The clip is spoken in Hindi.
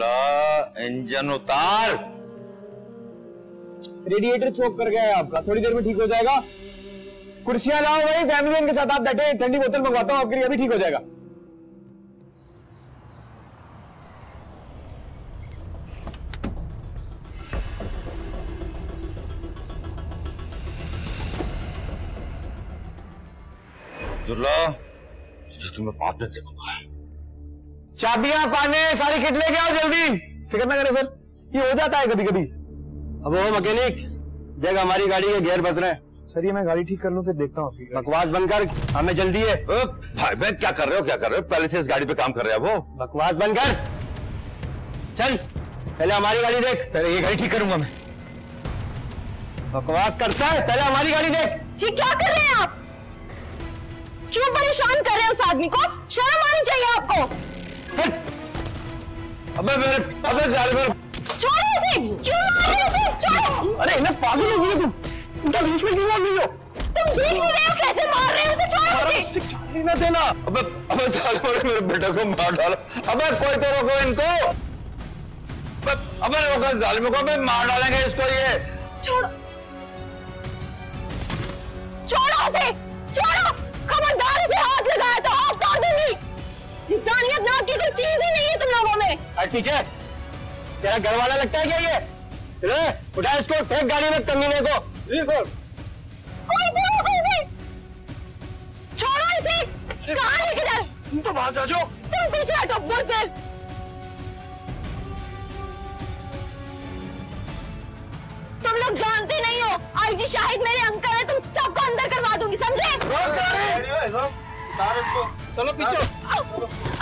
ला इंजन उतार। रेडिएटर चोक कर गया है आपका। थोड़ी देर में ठीक हो जाएगा। कुर्सियाँ लाओ भाई फैमिली के साथ आप बैठे ठंडी बोतल मंगवाता हूँ आपके लिए अभी ठीक हो जाएगा। दुर्ला तुझे तुम्हें बाद में देखूँगा। चाबियाँ पाने सारी किट लेके आओ जल्दी। फ़िक्र ना करें सर ये हो जाता है कभी कभी अब वो मैकेनिक देख हमारी गाड़ी के गियर फंस रहे हैं। सर ये मैं गाड़ी ठीक कर लूँ फिर देखता हूँ बकवास बंद कर हमें जल्दी है। ओ, भाई बहन क्या कर रहे हो क्या कर रहे हो? पहले से इस गाड़ी पे काम कर रहे हैं वो। बकवास बंद कर चल पहले हमारी गाड़ी देख। पहले ये गाड़ी ठीक करूँगा मैं। बकवास करता है पहले हमारी गाड़ी देख। ये क्या कर रहे हैं आप? क्यों परेशान कर रहे हैं उस आदमी को? शर्म आनी चाहिए आपको। अबे मेरे अबे जाले मेरे। छोड़ो इसे क्यों मार रहे हो इसे? छोड़ो अरे इन्हें पागल हो गई तुम। इनका बीच में क्यों आ गई हो? तुम देख नहीं रहे हो कैसे मार रहे हो उसे छोड़ो अरे इसे सिखाने ना देना। अबे अबे साले मेरे मेरे बेटे को मार डाला। अबे कोई तो रोको इनको। अबे अबे रोको जालिम को अबे मार डालेंगे इसको ये। छोड़ो। छोड़ो उसे छोड़ो। खबरदार इसे हाथ लगाया तो हाथ तोड़ दूँगी। इंसानियत नाम की कोई चीज़ ही नहीं है पीछे तेरा घर वाला लगता है क्या ये? ले, उठा इसको फेंक गाड़ी में कमीने को। जी सर। कोई भी रोको इसे छोड़ो इसे। कहाँ जा तुम तो पास आ जाओ। तुम पीछे हटो बुजदिल तुम लोग जानते नहीं हो आईजी शाहिद मेरे अंकल है तुम सबको अंदर करवा दूँगी समझे? चलो पीछे।